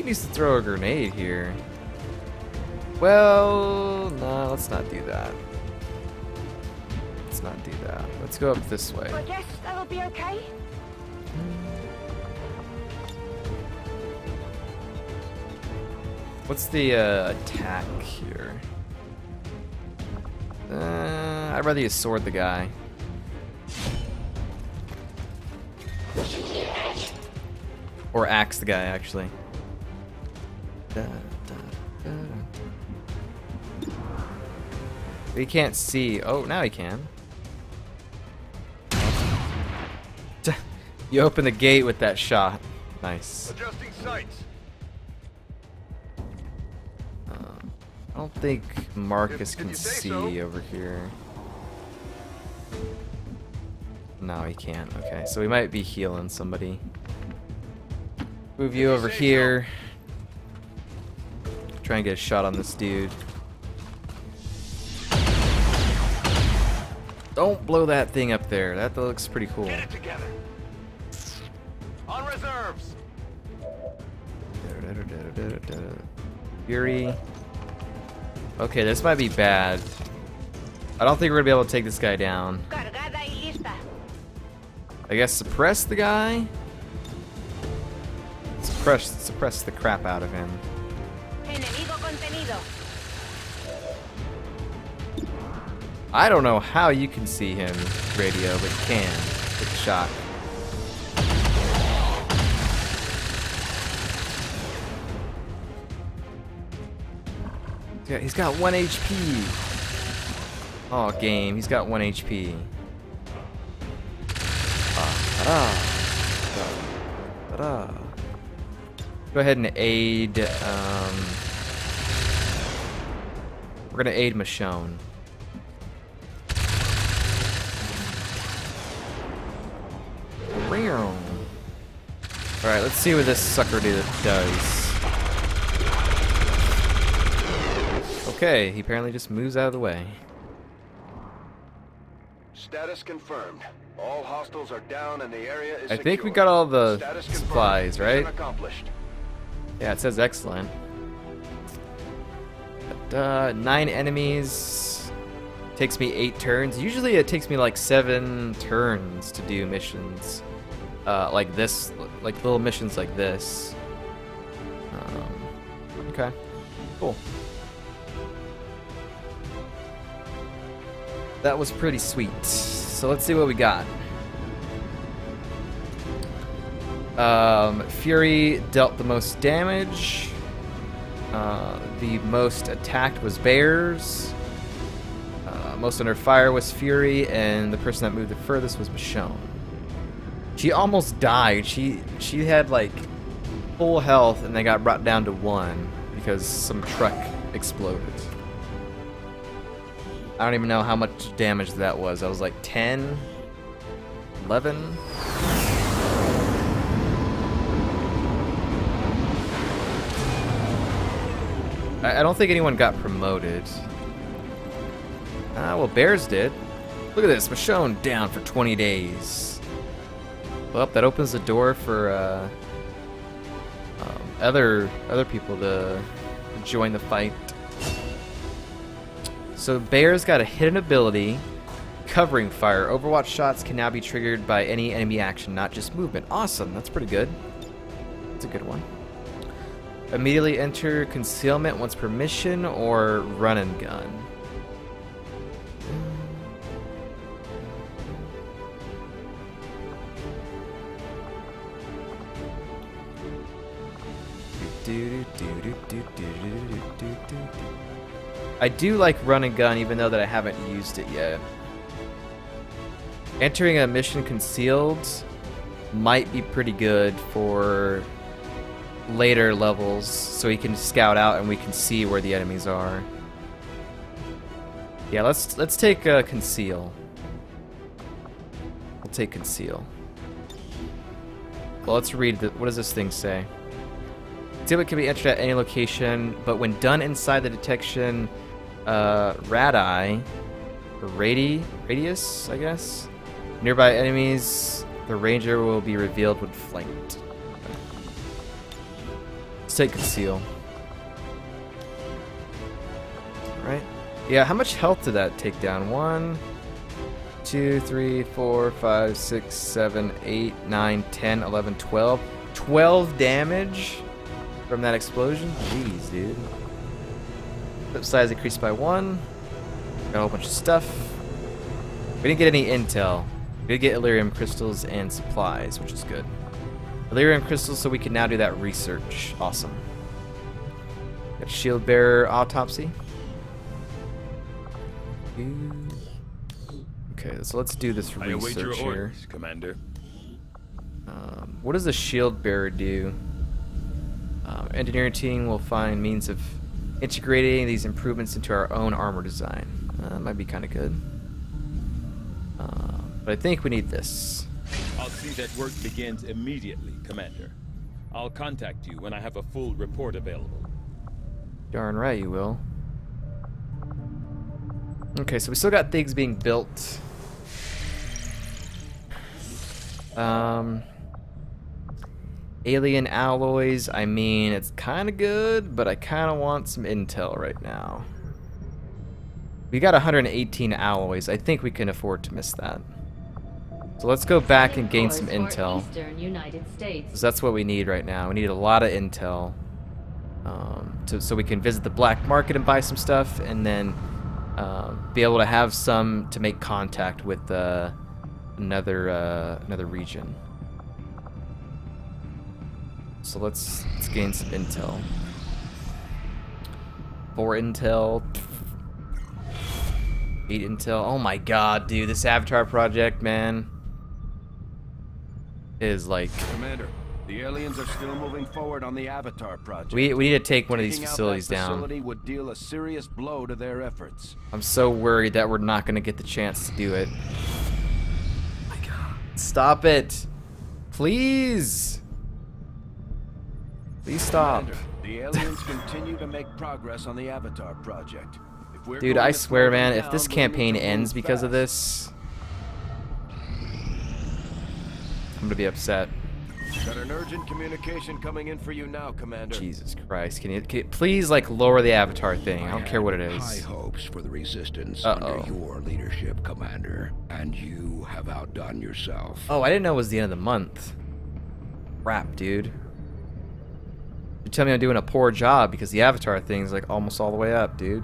he needs to throw a grenade here. Well, no, let's not do that. Let's not do that. Let's go up this way. I guess that'll be okay. What's the uh, attack here? Uh, I'd rather you sword the guy. Or axe the guy, actually. He can't see. Oh, now he can. You open the gate with that shot. Nice. Adjusting sights. Uh, I don't think Marcus If- can see so. over here. No, he can't. Okay, so we might be healing somebody. Move you over here. Try and get a shot on this dude. Don't blow that thing up there. That looks pretty cool. Get it together. On reserves. Fury. Okay, this might be bad. I don't think we're gonna be able to take this guy down. Cargada y lista. I guess suppress the guy? Suppress, suppress the crap out of him. I don't know how you can see him, radio, but you can. Take a shot. Yeah, he's got one HP. Oh, game, he's got one HP. Ta-da. Ta-da. Go ahead and aid. Um, we're gonna aid Michonne. Alright, let's see what this sucker do does. Okay, he apparently just moves out of the way. Status confirmed. All hostiles are down and the area is I think we got all the Status supplies, right? accomplished. Yeah, it says excellent. But, uh, nine enemies. Takes me eight turns. Usually it takes me like seven turns to do missions. Uh, like this, like little missions like this. Um, okay, cool. That was pretty sweet. So let's see what we got. Um, Fury dealt the most damage. Uh, the most attacked was Bears. Uh, most under fire was Fury, and the person that moved the furthest was Michonne. She almost died. She she had like full health, and they got brought down to one because some truck exploded. I don't even know how much damage that was. That was like 10, 11. I, I don't think anyone got promoted. Ah, well, Bears did. Look at this, Michonne down for 20 days. Well, that opens the door for uh, um, other other people to join the fight. So Bear's got a hidden ability, covering fire. Overwatch shots can now be triggered by any enemy action, not just movement. Awesome, that's pretty good. That's a good one. Immediately enter concealment once per mission or run and gun. I do like run and gun even though that I haven't used it yet. Entering a mission concealed might be pretty good for later levels so he can scout out and we can see where the enemies are. Yeah, let's let's take uh, conceal. We'll take conceal. Well, let's read. The, what does this thing say? Concealment can be entered at any location, but when done inside the detection uh, radii, radi radius, I guess, nearby enemies, the ranger will be revealed when flanked. take conceal. Right? Yeah, how much health did that take down? One, two, three, four, five, six, seven, eight, nine, ten, eleven, twelve. Twelve damage from that explosion? Jeez, dude. Flip size increased by one. Got a whole bunch of stuff. We didn't get any intel. We did get Elerium crystals and supplies, which is good. Elerium crystals so we can now do that research. Awesome. Got shield bearer autopsy. Okay, so let's do this research I await your research here. orders, Commander. Um, what does the shield bearer do? Um, engineering team will find means of integrating these improvements into our own armor design. Uh, might be kind of good. Uh, but I think we need this. I'll see that work begins immediately, Commander. I'll contact you when I have a full report available. Darn right you will. Okay, so we still got things being built. Um, alien alloys, I mean, it's kind of good, but I kind of want some intel right now. We got 118 alloys. I think we can afford to miss that. So let's go back and gain some intel. Eastern United States. Because that's what we need right now. We need a lot of intel. Um, to, so we can visit the black market and buy some stuff, and then um, be able to have some to make contact with uh, another uh, another region. So let's, let's gain some intel. Four intel. Eight intel. Oh my god, dude, this Avatar project, man, is like Commander, the aliens are still moving forward on the Avatar project. we we need to take one of these facilities down. facility would deal a serious blow to their efforts. I'm so worried that we're not gonna get the chance to do it. my god. Stop it. Please. Please stop. The aliens continue to make progress on the Avatar project. If we're Dude, I swear, slow them man, if this campaign ends move because of this, I'm gonna be upset. Got an urgent communication coming in for you now, Commander. Jesus Christ. Can you, can you please, like, lower the avatar thing? I don't care what it is. High is. hopes for the resistance Uh-oh. under your leadership, Commander, and you have outdone yourself. Oh, I didn't know it was the end of the month. Crap, dude. You tell me I'm doing a poor job because the avatar thing is like almost all the way up, dude.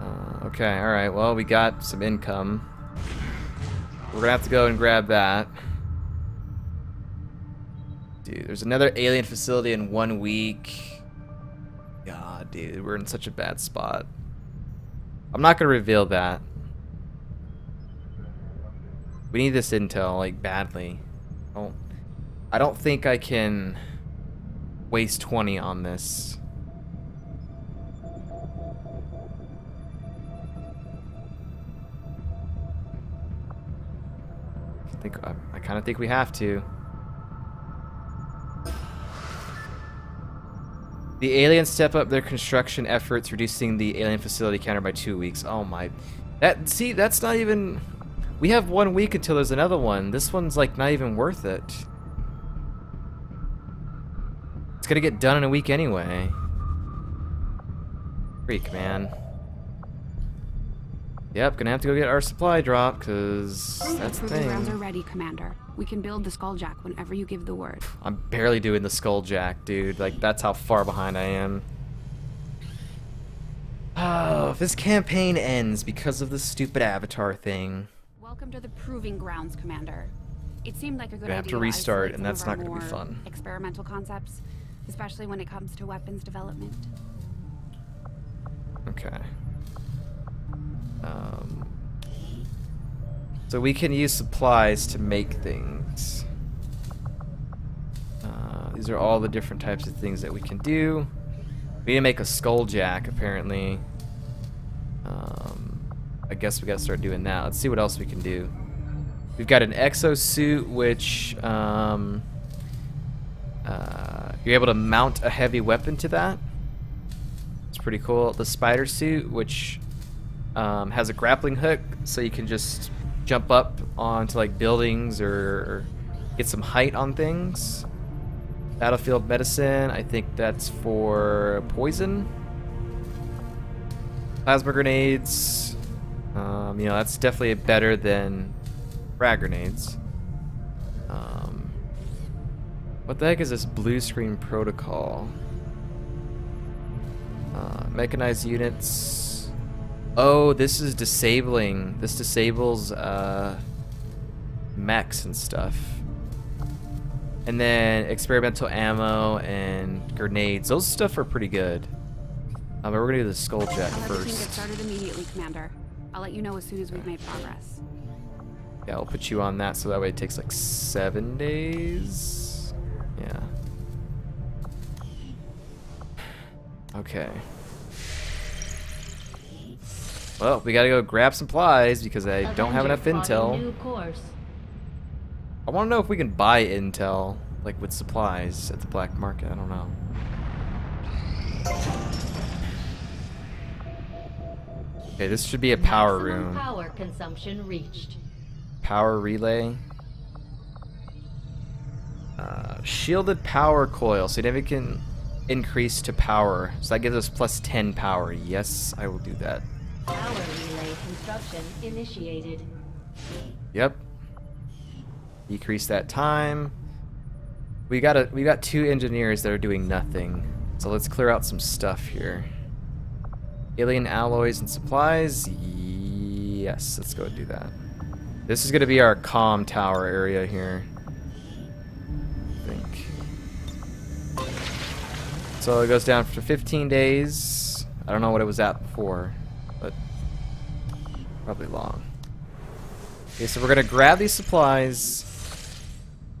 Uh, okay, alright, well, we got some income. We're gonna have to go and grab that. Dude, there's another alien facility in one week. God, dude, we're in such a bad spot. I'm not gonna reveal that. We need this intel, like, badly. I don't, I don't think I can waste 20 on this. I think uh, I, I kind of think we have to. The aliens step up their construction efforts, reducing the alien facility counter by two weeks. Oh my, that see, that's not even. We have one week until there's another one. This one's like not even worth it. It's gonna get done in a week anyway. Freak, man. Yep, gonna have to go get our supply drop, cause that's the grounds are ready, Commander. We can build the Skulljack whenever you give the word. I'm barely doing the skulljack, dude. Like, that's how far behind I am. Oh, if this campaign ends because of the stupid avatar thing. Welcome to the Proving Grounds, Commander. It seemed like a good Gonna have idea to restart, and that's not gonna be fun. Experimental concepts, especially when it comes to weapons development. Okay. Um, so we can use supplies to make things. Uh, these are all the different types of things that we can do. We need to make a skull jack, apparently. Um, I guess we gotta start doing that. Let's see what else we can do. We've got an exosuit, which um, uh, you're able to mount a heavy weapon to that. It's pretty cool. The spider suit, which um, has a grappling hook, so you can just jump up onto like buildings or get some height on things. Battlefield medicine, I think that's for poison. Plasma grenades, um, you know, that's definitely better than frag grenades. Um, what the heck is this blue screen protocol? Uh, mechanized units. Oh, this is disabling. This disables uh, mechs and stuff. And then experimental ammo and grenades. Those stuff are pretty good. Um, we're gonna do the skull jack I'll have the team get first. started immediately, Commander. I'll let you know as soon as we've made progress. Yeah, I'll put you on that so that way it takes like seven days. Yeah. Okay. Well, we gotta go grab supplies because I don't have enough intel. I want to know if we can buy intel, like with supplies at the black market. I don't know. Okay, this should be a power Maximum room. Power consumption reached. Power relay. Uh, shielded power coil, significant increase to power. So that gives us plus 10 power. Yes, I will do that. Power relay construction initiated. Yep. Decrease that time. We got a we got two engineers that are doing nothing. So let's clear out some stuff here. Alien alloys and supplies. Yes, let's go do that. This is gonna be our com tower area here. So it goes down for 15 days. I don't know what it was at before, but probably long. Okay, so we're gonna grab these supplies,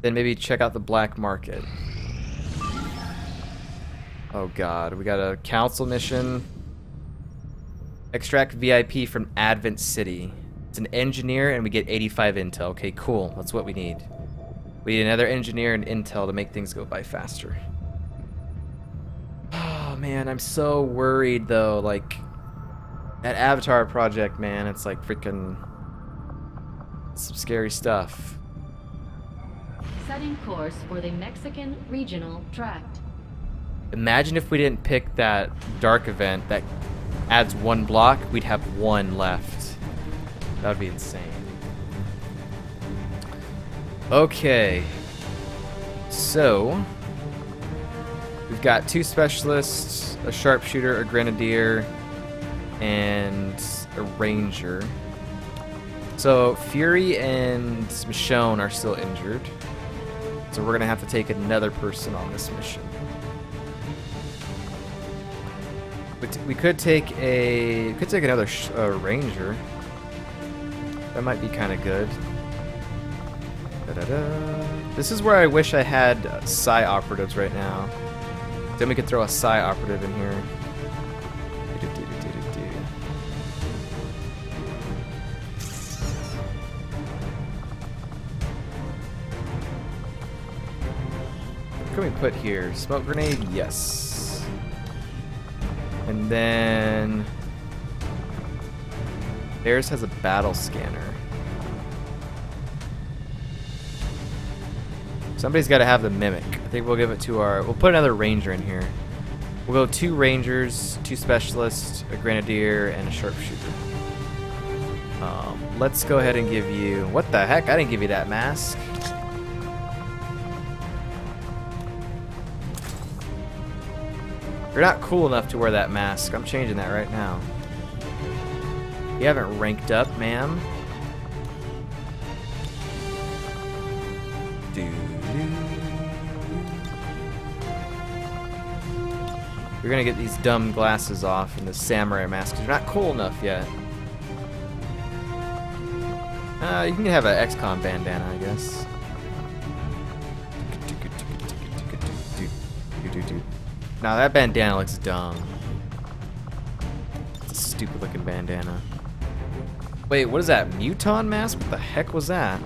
then maybe check out the black market. Oh god, we got a council mission. Extract VIP from Advent City. It's an engineer and we get 85 intel. Okay, cool. That's what we need. We need another engineer and intel to make things go by faster. Man, I'm so worried though. Like, that Avatar project, man, it's like freaking some scary stuff. Setting course for the Mexican Regional Tract. Imagine if we didn't pick that dark event that adds one block, we'd have one left. That would be insane. Okay. So, we've got two specialists, a sharpshooter, a grenadier, and a ranger. So, Fury and Michonne are still injured. So, we're going to have to take another person on this mission. But we could take a we could take another uh, ranger. That might be kind of good. Da-da-da. This is where I wish I had uh, psi operatives right now. Then we could throw a psi operative in here. What can we put here? Smoke grenade? Yes. And then theirs has a battle scanner. Somebody's got to have the mimic. I think we'll give it to our. We'll put another ranger in here. We'll go two rangers, two specialists, a grenadier, and a sharpshooter. Um, let's go ahead and give you. What the heck? I didn't give you that mask. You're not cool enough to wear that mask. I'm changing that right now. You haven't ranked up, ma'am. You're gonna get these dumb glasses off and the samurai mask 'cause you're not cool enough yet. Uh, you can have an XCOM bandana, I guess. Now that bandana looks dumb. It's a stupid looking bandana. Wait, what is that? Muton mask? What the heck was that?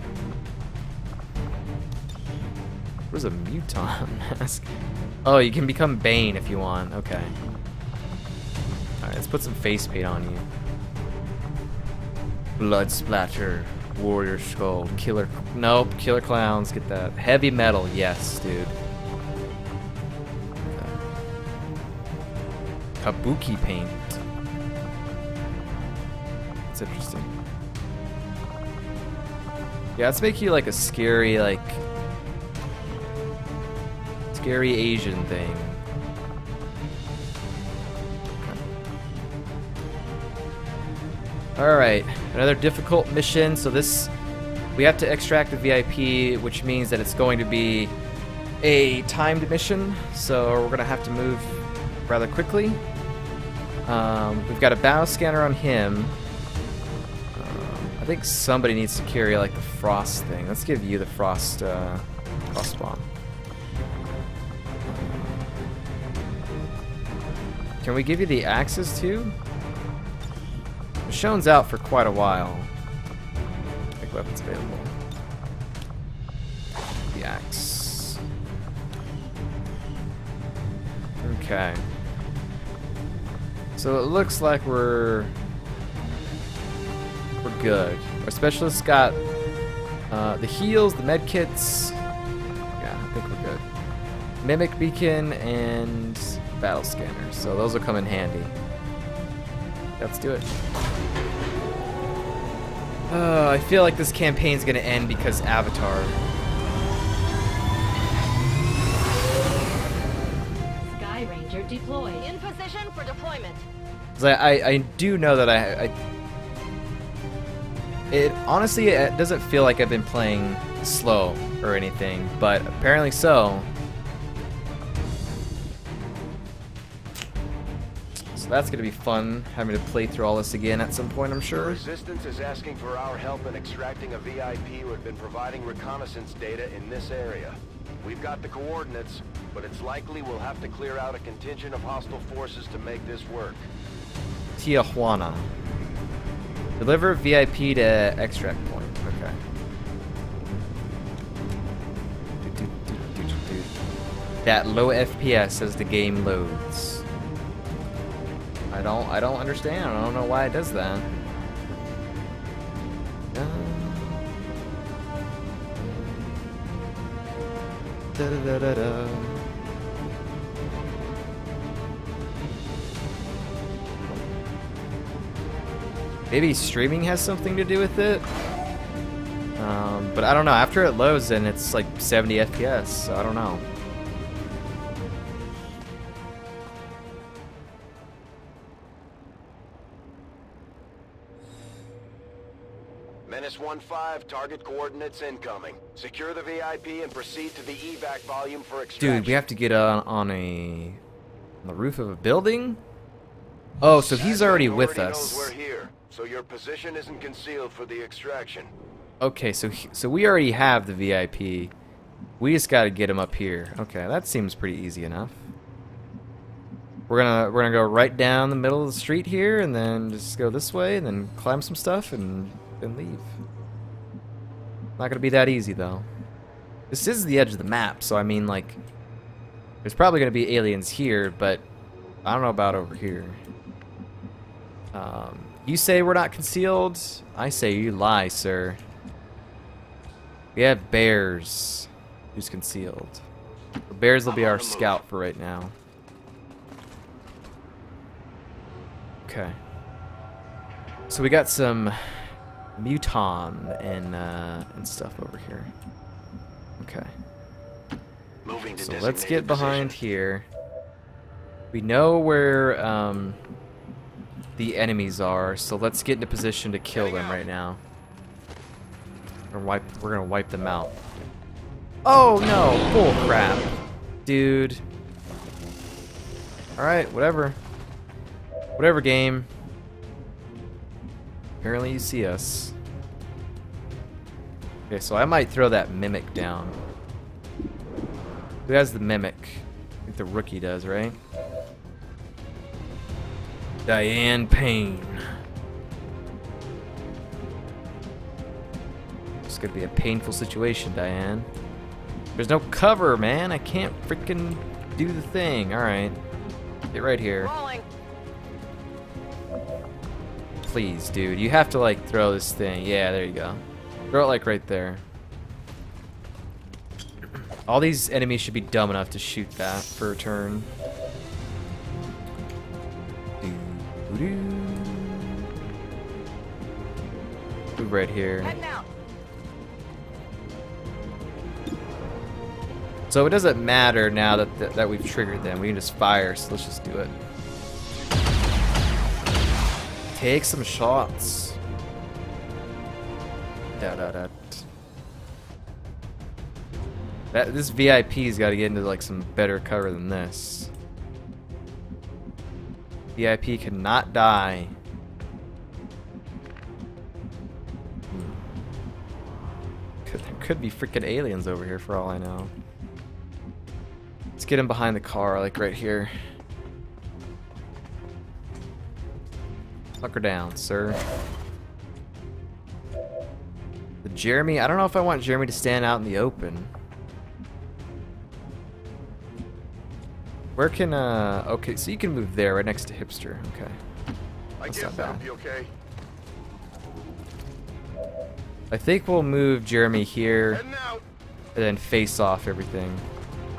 What is a Muton mask? Oh, you can become Bane if you want. Okay. Alright, let's put some face paint on you. Blood splatter, warrior skull, killer... Nope, killer clowns, get that. Heavy metal, yes, dude. Kabuki paint. It's interesting. Yeah, let's make you like a scary, like scary Asian thing. Alright, another difficult mission. So this, we have to extract the VIP, which means that it's going to be a timed mission. So we're going to have to move rather quickly. Um, we've got a bow scanner on him. Um, I think somebody needs to carry like the frost thing. Let's give you the frost, uh, frost bomb. Can we give you the axes too? Michonne's out for quite a while. Make weapons available. The axe. Okay. So it looks like we're we're good. Our specialist got uh, the heals, the med kits. Yeah, I think we're good. Mimic beacon and battle scanner. So those will come in handy. Let's do it. Uh, I feel like this campaign's gonna end because Avatar. Sky Ranger deployed. In position for deployment. I, I, I do know that I, I. It honestly it doesn't feel like I've been playing slow or anything, but apparently so. So that's gonna be fun, having to play through all this again at some point, I'm The sure. Resistance is asking for our help in extracting a VIP who had been providing reconnaissance data in this area. We've got the coordinates, but it's likely we'll have to clear out a contingent of hostile forces to make this work. Tijuana. Deliver VIP to extract point. Okay. That low FPS as the game loads. I don't I don't understand. I don't know why it does that. Da, da, da, da, da. Maybe streaming has something to do with it. Um, but I don't know. After it loads, then it's like 70 FPS. So I don't know. Menace 1-5, target coordinates incoming. Secure the VIP and proceed to the evac volume for extraction. Dude, we have to get on, on a on the roof of a building. Oh, so he's already with us. we're here, so your position isn't concealed for the extraction. Okay, so he- so we already have the VIP. We just got to get him up here. Okay, that seems pretty easy enough. We're gonna we're gonna go right down the middle of the street here, and then just go this way, and then climb some stuff, and then leave. Not gonna be that easy though. This is the edge of the map, so I mean like, there's probably gonna be aliens here, but I don't know about over here. Um, you say we're not concealed. I say you lie, sir. We have bears who's concealed. The bears will be our scout for right now. Okay. So we got some muton and uh, and stuff over here. Okay. Moving to So let's get behind position. here. We know where um, the enemies are, so let's get into position to kill them right now. We're gonna wipe. We're gonna wipe them out. Oh no! Bull crap, dude. All right, whatever. Whatever game. Apparently you see us. Okay, so I might throw that mimic down. Who has the mimic? I think the rookie does, right? Diane Payne. It's gonna be a painful situation, Diane. There's no cover, man. I can't freaking do the thing. Alright. Get right here. Please, dude. You have to, like, throw this thing. Yeah, there you go. Throw it, like, right there. All these enemies should be dumb enough to shoot that for a turn. Right here. So it doesn't matter now that, that, that we've triggered them. We can just fire, so let's just do it. Take some shots. Da da da. That this VIP's got to get into like some better cover than this. VIP cannot die. Hmm. There could be freaking aliens over here for all I know. Let's get him behind the car, like right here. Hunker down, sir. The Jeremy, I don't know if I want Jeremy to stand out in the open. Where can, uh, okay, so you can move there, right next to Hipster. Okay. I That's guess not that'll be okay. I think we'll move Jeremy here and then face off everything.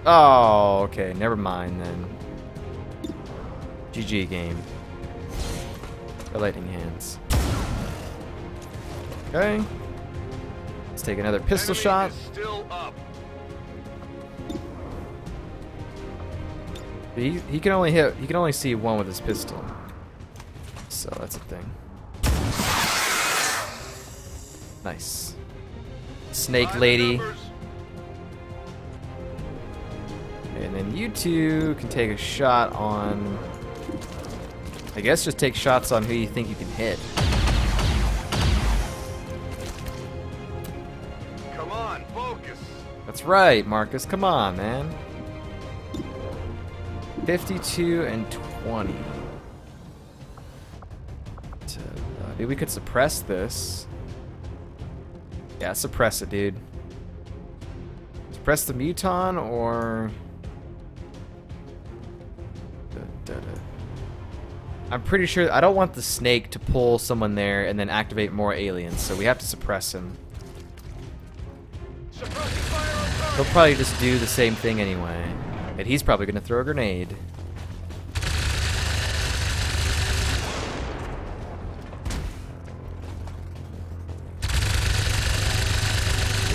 Oh, okay, never mind then. GG game. The lightning hands. Okay. Let's take another pistol Enemy shot. still up. He, he can only hit, he can only see one with his pistol. So that's a thing. Nice. Snake lady. And then you two can take a shot on. I guess just take shots on who you think you can hit. Come on, focus. That's right, Marcus. Come on, man. 52 and 20. To- uh, Dude, we could suppress this. Yeah, suppress it, dude. Suppress the muton or. I'm pretty sure. I don't want the snake to pull someone there and then activate more aliens, so we have to suppress him. He'll probably just do the same thing anyway. And he's probably gonna throw a grenade.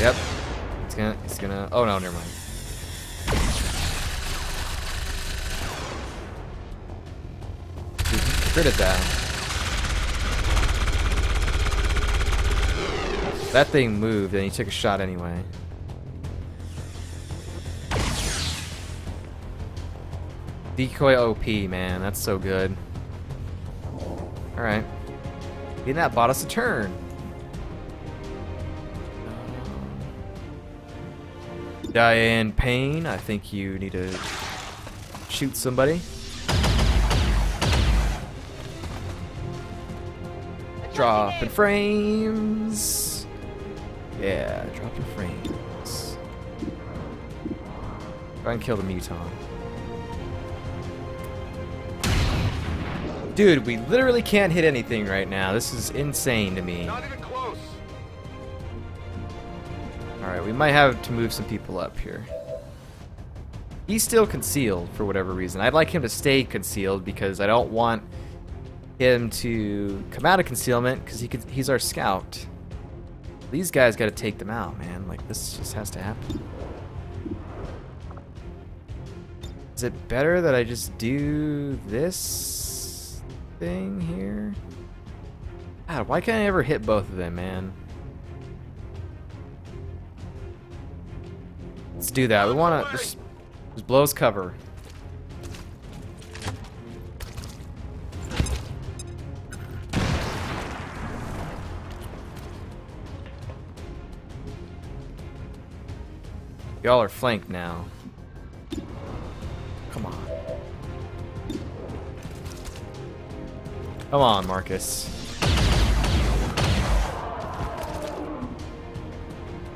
Yep. He's gonna he's gonna oh no, never mind. Crit that. That thing moved and he took a shot anyway. Decoy OP, man. That's so good. Alright. And that bought us a turn. Diane Payne, I think you need to shoot somebody. Drop in frames. Yeah, drop in frames. Try and kill the muton. Dude, we literally can't hit anything right now. This is insane to me. Not even close. Alright, we might have to move some people up here. He's still concealed for whatever reason. I'd like him to stay concealed because I don't want him to come out of concealment because he could, he's our scout. These guys got to take them out, man. Like, this just has to happen. Is it better that I just do this thing here? God, why can't I ever hit both of them, man? Let's do that. We want to just, just blow his cover. Y'all are flanked now. Come on. Come on, Marcus.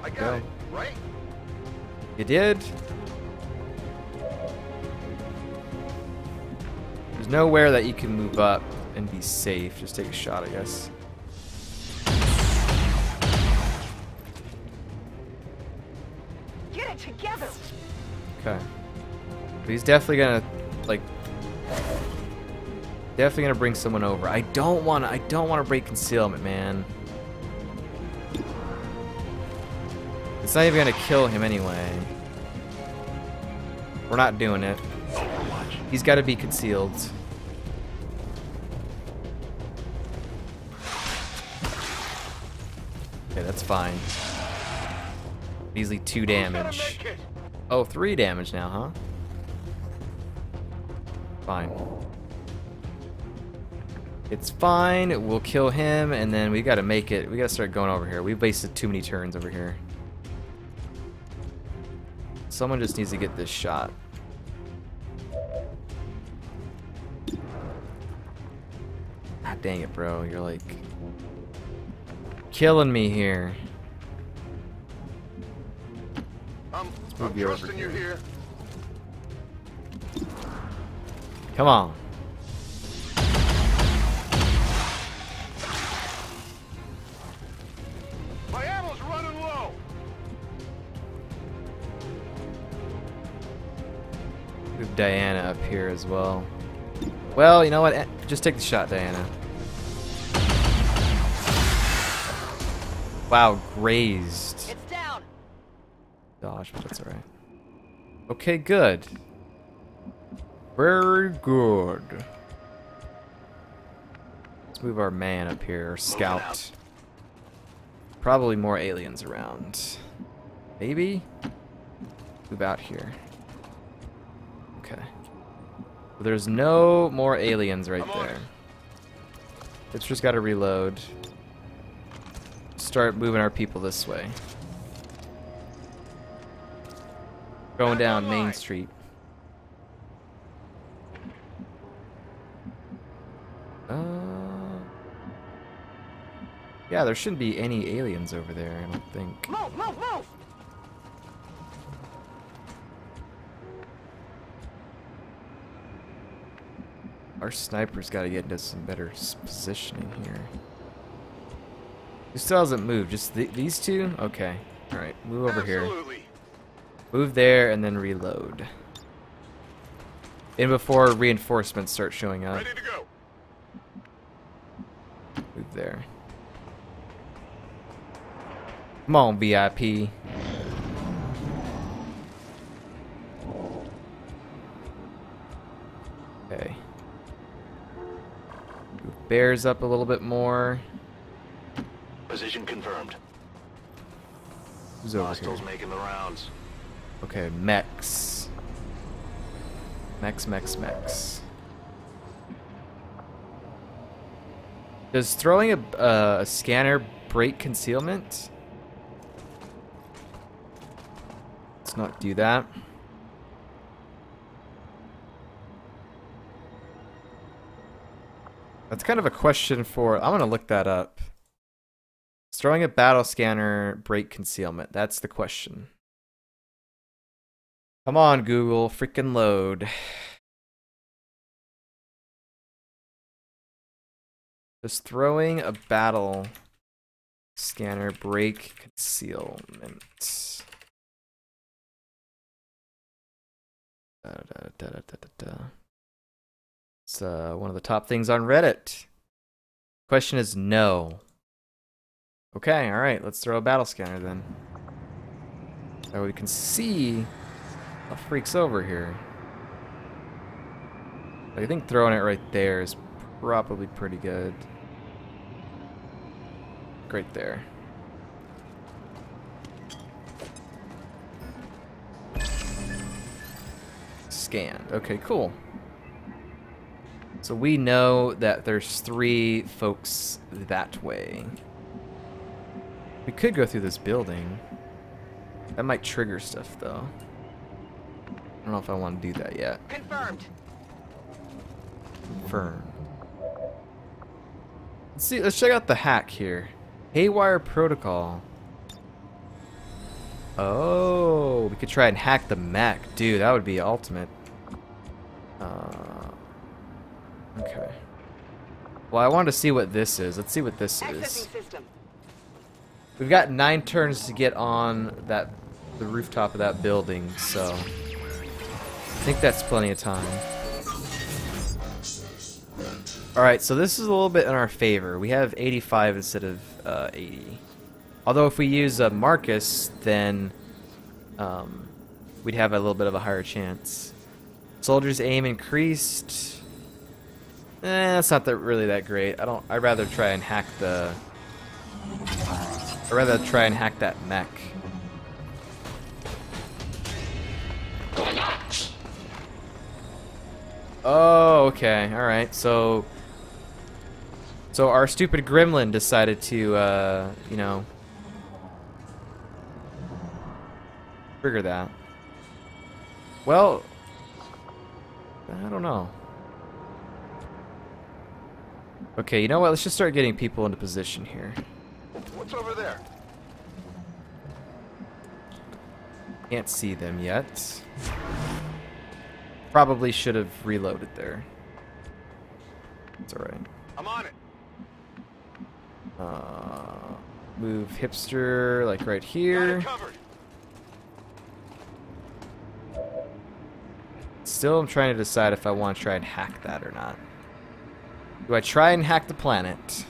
I got Go. it. Right? You did? There's nowhere that you can move up and be safe. Just take a shot, I guess. But he's definitely gonna, like, definitely gonna bring someone over. I don't want to. I don't want to break concealment, man. It's not even gonna kill him anyway. We're not doing it. He's got to be concealed. Okay, that's fine. Easily two damage. Oh, three damage now, huh? Fine. It's fine. We'll kill him, and then we gotta make it. We gotta start going over here. We've wasted too many turns over here. Someone just needs to get this shot. Ah, dang it, bro. You're like killing me here. I'm, I'm trusting you here. Come on. My ammo's running low. Move Diana up here as well. Well, you know what? Eh, Just take the shot, Diana. Wow, grazed. It's down. Dodge, but that's alright. Okay, good. Very good. Let's move our man up here, scout. Probably more aliens around. Maybe? Move out here. Okay. There's no more aliens right there. it. It's just gotta reload. Start moving our people this way. Going down Main. Street. Uh, yeah, there shouldn't be any aliens over there, I don't think. Move, move, move. Our sniper's got to get into some better positioning here. Who still hasn't moved? Just th these two? Okay. Alright, move over here. Move there and then reload. And before reinforcements start showing up, Ready to go. move there. Come on, VIP. Okay. Bears up a little bit more. Position confirmed. Who's over Hostiles here? making the rounds. Okay, mechs. Mechs, mechs, mechs. Does throwing a, uh, a scanner break concealment? Not do that. That's kind of a question for. I'm gonna look that up. Does throwing a battle scanner break concealment? That's the question. Come on, Google, freaking load. Does throwing a battle scanner break concealment? Da, da, da. It's uh, one of the top things on Reddit. Question is no. Okay, alright, let's throw a battle scanner then. So we can see what freaks over here. I think throwing it right there is probably pretty good. Right there. Scanned. Okay, cool. So we know that there's three folks that way. We could go through this building. That might trigger stuff, though. I don't know if I want to do that yet. Confirmed. Confirm. Let's see. Let's check out the hack here. Haywire protocol. Oh, we could try and hack the mech, dude. That would be ultimate. Uh, okay. Well, I wanted to see what this is. Let's see what this is. System. We've got nine turns to get on that the rooftop of that building, so I think that's plenty of time. All right, so this is a little bit in our favor. We have 85 instead of uh, 80. Although if we use uh, Marcus, then um, we'd have a little bit of a higher chance. Soldiers aim increased. Eh, that's not that really that great. I don't. I'd rather try and hack the. I'd rather try and hack that mech. Oh, okay. All right. So, so our stupid gremlin decided to, uh, you know, trigger that. Well, I don't know. Okay, you know what? Let's just start getting people into position here. What's over there? Can't see them yet. Probably should have reloaded there. It's alright. I'm on it. Uh, move hipster like right here. it covered. Still, I'm trying to decide if I want to try and hack that or not. Do I try and hack the planet?